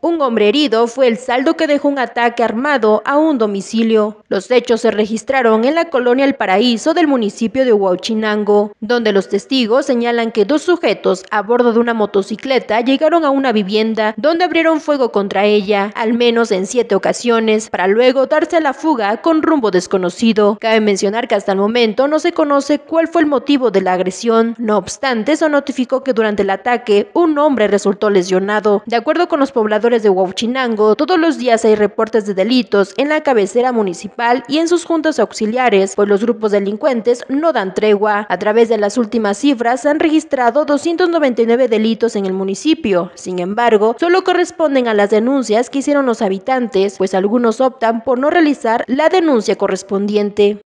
Un hombre herido fue el saldo que dejó un ataque armado a un domicilio. Los hechos se registraron en la colonia El Paraíso del municipio de Huachinango, donde los testigos señalan que dos sujetos a bordo de una motocicleta llegaron a una vivienda donde abrieron fuego contra ella, al menos en siete ocasiones, para luego darse a la fuga con rumbo desconocido. Cabe mencionar que hasta el momento no se conoce cuál fue el motivo de la agresión. No obstante, se notificó que durante el ataque un hombre resultó lesionado. De acuerdo con los pobladores de Huachinango, todos los días hay reportes de delitos en la cabecera municipal y en sus juntas auxiliares, pues los grupos delincuentes no dan tregua. A través de las últimas cifras se han registrado 299 delitos en el municipio. Sin embargo, solo corresponden a las denuncias que hicieron los habitantes, pues algunos optan por no realizar la denuncia correspondiente.